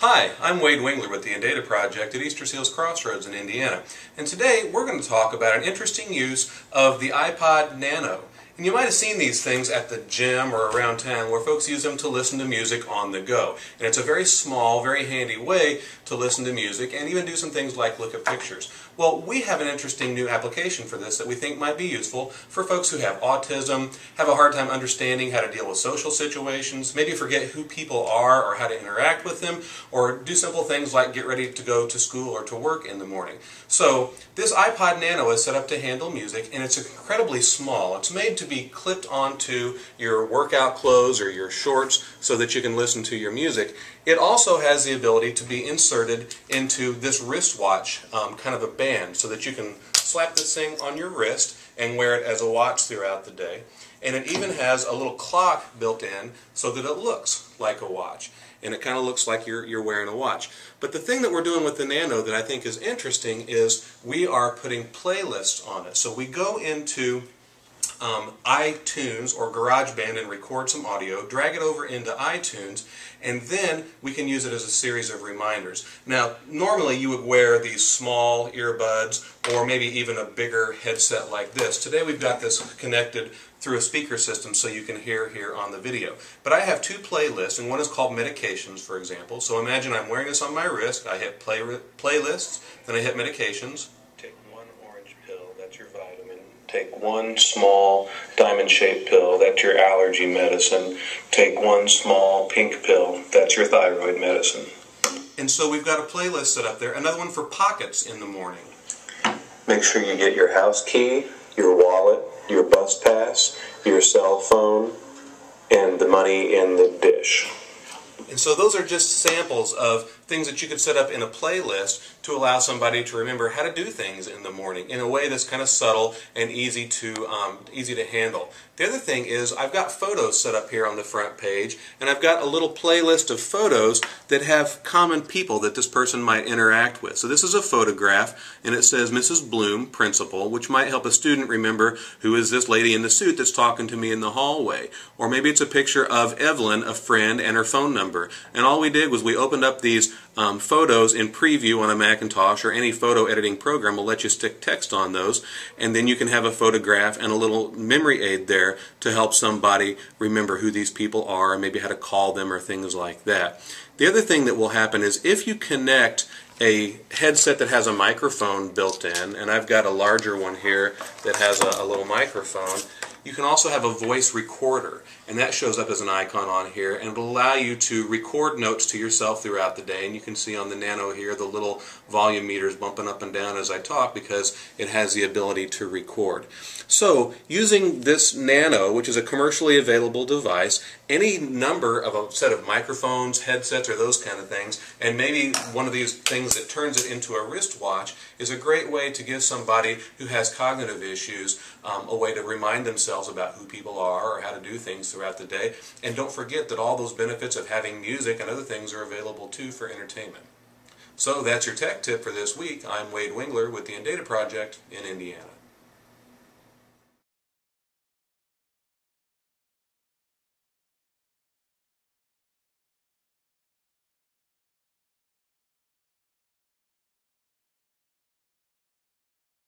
Hi, I'm Wade Wingler with the Indata Project at Easter Seals Crossroads in Indiana. And today we're going to talk about an interesting use of the iPod Nano. And you might have seen these things at the gym or around town where folks use them to listen to music on the go. And it's a very small, very handy way to listen to music and even do some things like look at pictures. Well, we have an interesting new application for this that we think might be useful for folks who have autism, have a hard time understanding how to deal with social situations, maybe forget who people are or how to interact with them, or do simple things like get ready to go to school or to work in the morning. So this iPod Nano is set up to handle music and it's incredibly small. It's made to be clipped onto your workout clothes or your shorts so that you can listen to your music. It also has the ability to be inserted into this wristwatch, um, kind of a band, so that you can slap this thing on your wrist and wear it as a watch throughout the day. And it even has a little clock built in so that it looks like a watch. And it kind of looks like you're, you're wearing a watch. But the thing that we're doing with the Nano that I think is interesting is we are putting playlists on it. So we go into um, iTunes or GarageBand and record some audio, drag it over into iTunes, and then we can use it as a series of reminders. Now, normally you would wear these small earbuds or maybe even a bigger headset like this. Today we've got this connected through a speaker system so you can hear here on the video. But I have two playlists, and one is called Medications, for example. So imagine I'm wearing this on my wrist, I hit play playlists, then I hit Medications, Take one small diamond shaped pill, that's your allergy medicine. Take one small pink pill, that's your thyroid medicine. And so we've got a playlist set up there. Another one for pockets in the morning. Make sure you get your house key, your wallet, your bus pass, your cell phone, and the money in the dish. And so those are just samples of things that you could set up in a playlist to allow somebody to remember how to do things in the morning in a way that's kind of subtle and easy to um, easy to handle. The other thing is I've got photos set up here on the front page and I've got a little playlist of photos that have common people that this person might interact with. So this is a photograph and it says Mrs. Bloom, principal, which might help a student remember who is this lady in the suit that's talking to me in the hallway. Or maybe it's a picture of Evelyn, a friend, and her phone number. And all we did was we opened up these um, photos in preview on a Macintosh or any photo editing program will let you stick text on those and then you can have a photograph and a little memory aid there to help somebody remember who these people are and maybe how to call them or things like that. The other thing that will happen is if you connect a headset that has a microphone built in, and I've got a larger one here that has a, a little microphone, you can also have a voice recorder, and that shows up as an icon on here, and it will allow you to record notes to yourself throughout the day. And you can see on the Nano here the little volume meters bumping up and down as I talk because it has the ability to record. So, using this Nano, which is a commercially available device, any number of a set of microphones, headsets, or those kind of things, and maybe one of these things that turns it into a wristwatch is a great way to give somebody who has cognitive issues um, a way to remind themselves about who people are or how to do things throughout the day. And don't forget that all those benefits of having music and other things are available too for entertainment. So that's your tech tip for this week. I'm Wade Wingler with the Indata Project in Indiana.